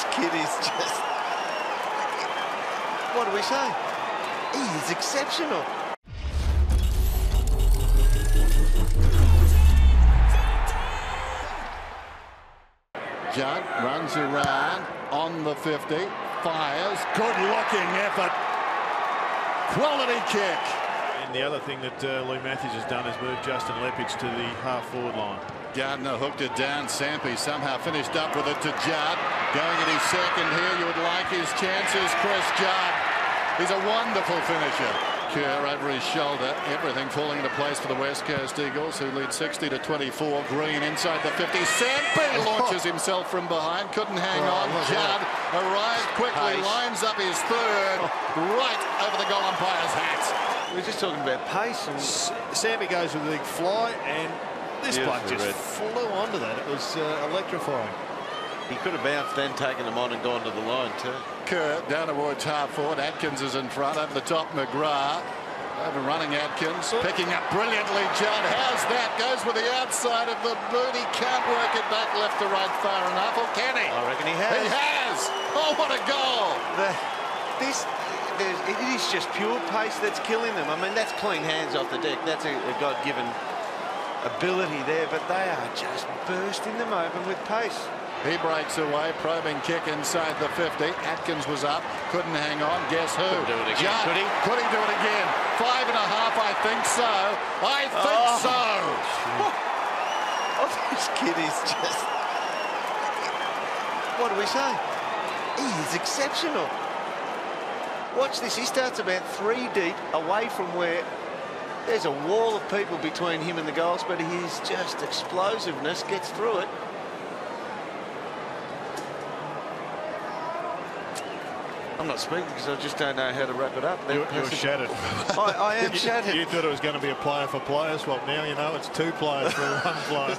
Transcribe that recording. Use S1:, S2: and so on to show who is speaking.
S1: this kid is just... What do we say? He is exceptional.
S2: Judd runs around on the 50, fires, good looking effort. Quality kick.
S3: And the other thing that uh, Leigh Matthews has done is move Justin Leppitsch to the half forward line.
S2: Gardner hooked it down. Sampi somehow finished up with it to Judd. Going at his second here. You would like his chances, Chris Judd. He's a wonderful finisher. Kerr over his shoulder. Everything falling into place for the West Coast Eagles, who lead 60 to 24. Green inside the 50. Sampi launches himself from behind. Couldn't hang
S1: Oh,
S2: on.
S1: look at
S2: Judd arrived quickly,
S1: Pace.
S2: lines up his third, right over the goal umpire's hat.
S1: We are just talking about pace and
S3: S Sampi goes with a big fly, and this bloke just
S1: read.
S3: flew onto that. It was uh, electrifying.
S1: he could have bounced then, taken them on and gone to the line too.
S2: Kerr down towards half forward. Atkins is in front over the top. McGrath overrunning Atkins, picking up brilliantly. Judd How's that. Goes with the outside of the boot. He can't work it back left to right far enough. Or can he?
S1: I reckon he has.
S2: He
S1: has.
S2: has. Oh, what a goal!
S1: The, this, it is just pure pace that's killing them. I mean, that's clean hands off the deck. That's a, a God-given ability there, but they are just bursting them open with pace.
S2: He breaks away, probing kick inside the 50. Atkins was up, couldn't hang on. Guess who?
S1: Couldn't do it again,
S2: Judd.
S1: could he?
S2: Could he do it again? Five and a half, I think so. I think
S1: Oh.
S2: so.
S1: Oh, this kid is just... What do we say? He is exceptional. Watch this. He starts about three deep away from where there's a wall of people between him and the goals, but his just explosiveness gets through it. I'm not speaking because I just don't know how to wrap it up.
S3: You,
S1: That
S3: you're shattered.
S1: I, I am
S3: You-
S1: shattered.
S3: You thought it was going to be a player for player swap. Now you know it's two players for one player.